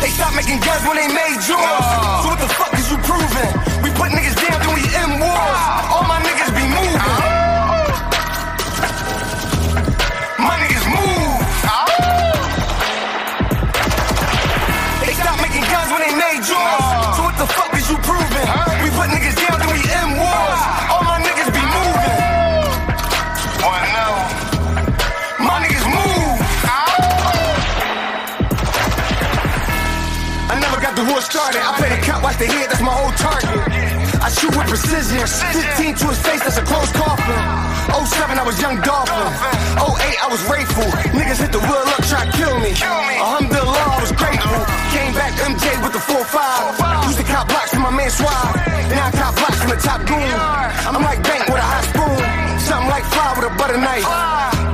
They stopped making guns when they made yours. The war started. I play the cop, watch the head, that's my whole target. I shoot with precision. 15 to his face, that's a close coffin. 07, I was young dolphin. 08, I was grateful. Niggas hit the wheel up, try to kill me. Alhamdulillah, I was grateful. Came back MJ with the 4-5. Used to cop blocks from my man Swab. Now I cop blocks from the top goon. I'm like Bank with a hot spoon. Something like fly with a butter knife.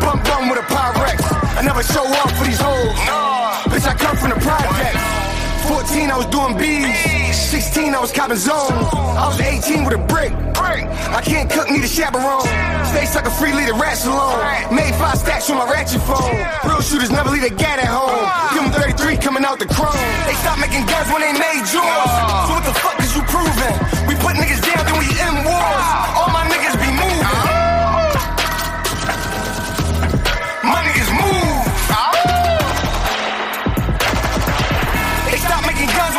Bum bum with a Pyrex. I never show up for these hoes. 14, I was doing B's. 16, I was copping zones. I was 18 with a brick. I can't cook, need a chaperone. Stay sucker free, leave the rats alone. Made five stacks on my ratchet phone. Real shooters never leave a gat at home. Give 'em 33 coming out the chrome. They stopped making guns when they made yours. So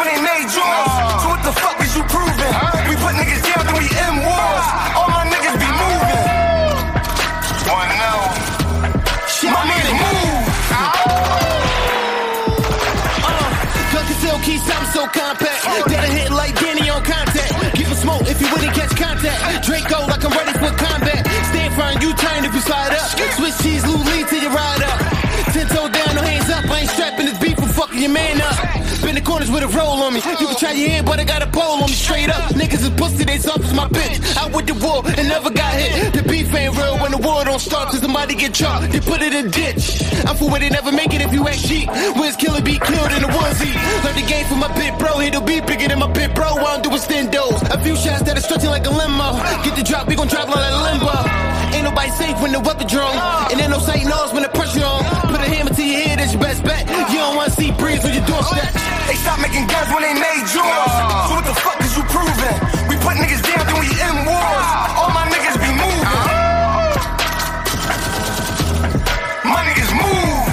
when they made yours. So what the fuck is you proving? We put niggas down, then we end wars. All my niggas be moving. One now. My niggas move. Gun conceal keys, I'm so compact. That a hit like Danny on contact. Give him smoke if you wouldn't catch contact. Draco like I'm ready for combat. Stand front, you turn if you slide up. Switch cheese, Lou Lee till you ride up. The corners with a roll on me. You can try your hand, but I got a pole on me straight up. Niggas is pussy, they soft as my bitch. Out with the war and never got hit. The beef ain't real when the war don't start till somebody get chopped. They put it in ditch. I'm for where they never make it if you ain't cheap. Where's killer be killed in the onesie? Learn the game from my big bro. He'll be bigger than my big bro. I don't do extendos. A few shots that are stretching like a limo. Get the drop, we gon' travel like a limbo. Ain't nobody safe when the weather drone. And ain't no sight knows when the pressure on. Put a hammer to your head, that's your best bet. You don't wanna see breeze on your doorstep. They stop making guns when they made yours. So what the fuck is you proving? We put niggas down, then we in wars. All my niggas be moving. My niggas move.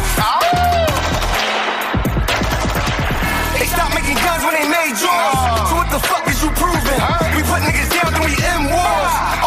They stop making guns when they made yours. So what the fuck is you proving? We put niggas down, then we in wars.